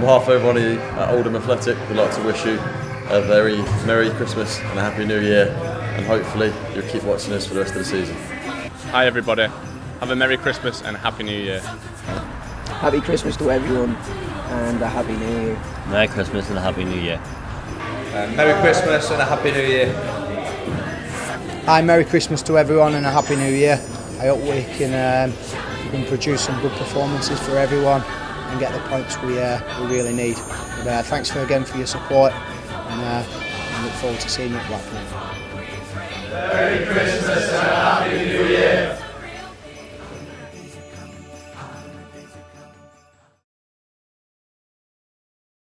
behalf of everybody at Oldham Athletic, we'd like to wish you a very Merry Christmas and a Happy New Year, and hopefully you'll keep watching us for the rest of the season. Hi everybody, have a Merry Christmas and a Happy New Year. Happy Christmas to everyone and a Happy New Year. Merry Christmas and a Happy New Year. Um, Merry Christmas and a Happy New Year. Hi, Merry Christmas to everyone and a Happy New Year. I hope we can, um, we can produce some good performances for everyone and get the points we, uh, we really need. But, uh, thanks for, again for your support and uh, I look forward to seeing you at Blackpool.